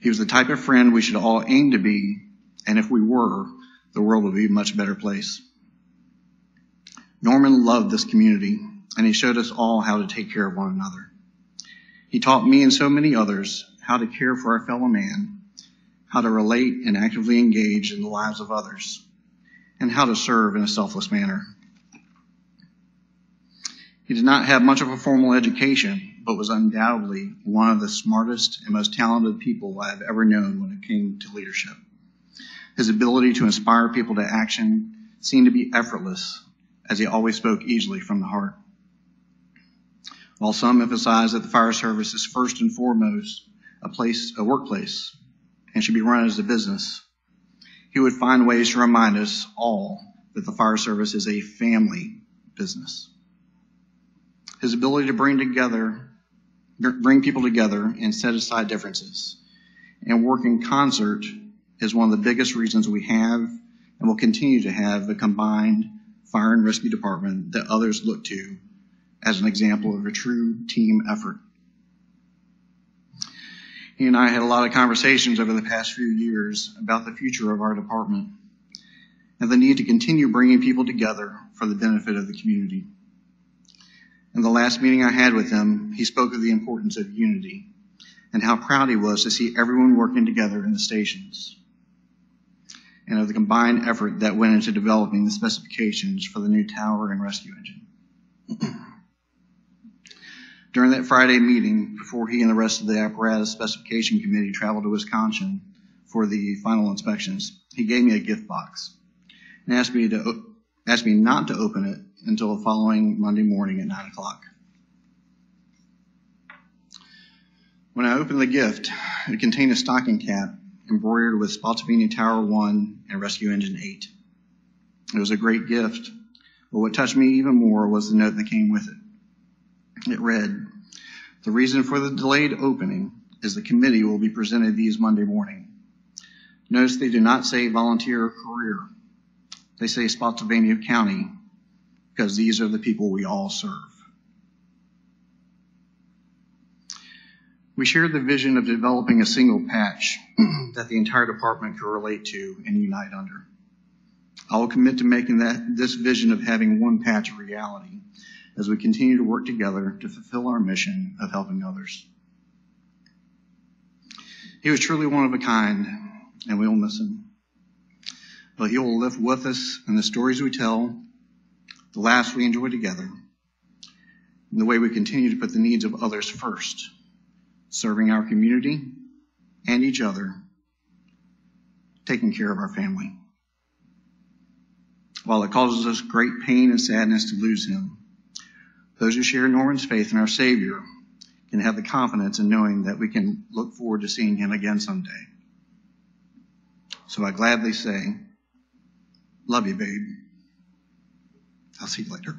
He was the type of friend we should all aim to be, and if we were, the world would be a much better place. Norman loved this community, and he showed us all how to take care of one another. He taught me and so many others how to care for our fellow man, how to relate and actively engage in the lives of others, and how to serve in a selfless manner. He did not have much of a formal education, but was undoubtedly one of the smartest and most talented people I have ever known when it came to leadership. His ability to inspire people to action seemed to be effortless, as he always spoke easily from the heart. While some emphasize that the fire service is first and foremost a place, a workplace, and should be run as a business, he would find ways to remind us all that the fire service is a family business. His ability to bring together, bring people together and set aside differences and work in concert is one of the biggest reasons we have and will continue to have a combined fire and rescue department that others look to as an example of a true team effort. He and I had a lot of conversations over the past few years about the future of our department and the need to continue bringing people together for the benefit of the community. In the last meeting I had with him, he spoke of the importance of unity and how proud he was to see everyone working together in the stations and of the combined effort that went into developing the specifications for the new tower and rescue engine. During that Friday meeting, before he and the rest of the apparatus specification committee traveled to Wisconsin for the final inspections, he gave me a gift box and asked me to asked me not to open it until the following Monday morning at 9 o'clock. When I opened the gift, it contained a stocking cap embroidered with Spotsylvania Tower 1 and Rescue Engine 8. It was a great gift, but what touched me even more was the note that came with it. It read, The reason for the delayed opening is the committee will be presented these Monday morning. Notice they do not say volunteer or career. They say Spotsylvania County because these are the people we all serve. We shared the vision of developing a single patch that the entire department could relate to and unite under. I will commit to making that this vision of having one patch a reality as we continue to work together to fulfill our mission of helping others. He was truly one of a kind, and we will miss him. But he will live with us in the stories we tell the laughs we enjoy together, and the way we continue to put the needs of others first, serving our community and each other, taking care of our family. While it causes us great pain and sadness to lose him, those who share Norman's faith in our Savior can have the confidence in knowing that we can look forward to seeing him again someday. So I gladly say, love you, babe. I'll see you later.